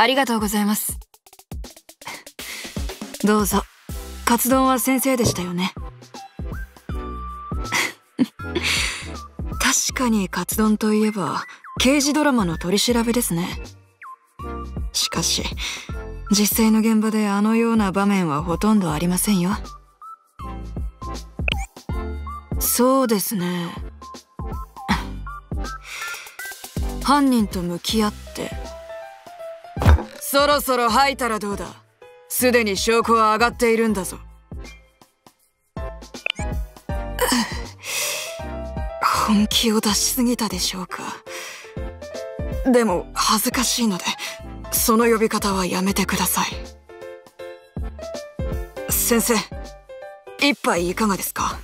ありがとうございます。どうぞ。カツ丼は先生でしたよね。確かにカツ丼といえば刑事ドラマの取り調べですね。しかし実際の現場であのような場面はほとんどありませんよ。そうですね。犯人と向き合ってそろそろ吐いたらどうだ？すでに証拠は上がっているんだぞ。本気を出しすぎたでしょうか？でも恥ずかしいのでその呼び方はやめてください。先生一杯いかがですか？